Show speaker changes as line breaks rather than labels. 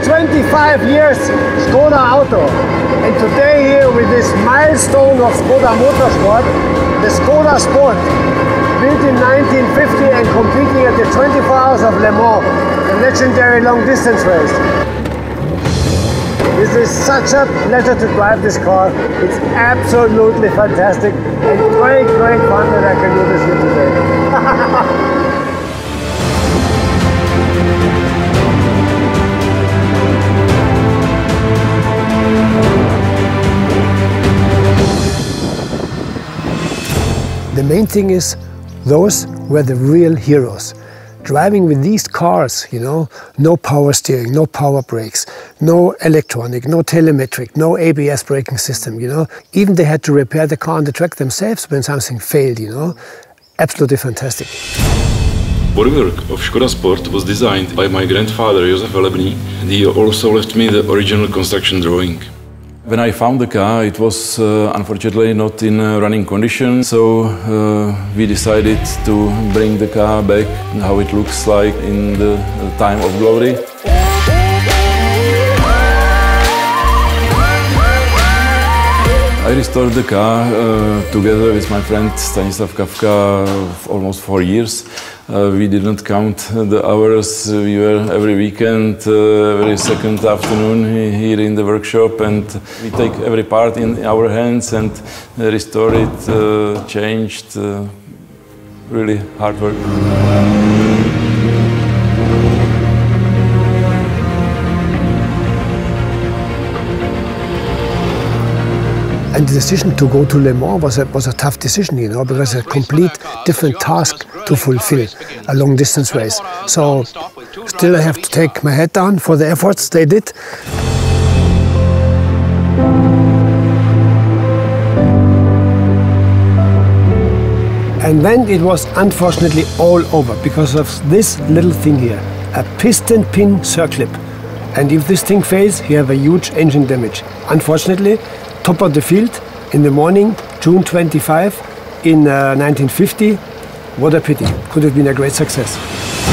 25 years Skoda Auto. And today here with this milestone of Skoda Motorsport, the Skoda Sport, built in 1950 and competing at the 24 Hours of Le Mans, the legendary long distance race. This is such a pleasure to drive this car. It's absolutely fantastic and great, great fun that I can do this here today. The main thing is those were the real heroes. Driving with these cars, you know, no power steering, no power brakes, no electronic, no telemetric, no ABS braking system, you know. Even they had to repair the car on the track themselves when something failed, you know. Absolutely fantastic.
Bodywork of Skoda Sport was designed by my grandfather Josef Velebný. He also left me the original construction drawing. When I found the car, it was uh, unfortunately not in uh, running condition, so uh, we decided to bring the car back how it looks like in the time of glory. I restored the car uh, together with my friend Stanislav Kafka almost four years. Uh, we didn't count the hours. We were every weekend, uh, every second afternoon here in the workshop, and we take every part in our hands and restore it, uh, changed. Uh, really hard work.
And the decision to go to Le Mans was a, was a tough decision, you know, because a complete different task to fulfill, a long distance race. So still I have to take my head down for the efforts they did. And then it was unfortunately all over because of this little thing here, a piston pin circlip. And if this thing fails, you have a huge engine damage. Unfortunately, top of the field in the morning, June 25 in uh, 1950. What a pity. Could have been a great success.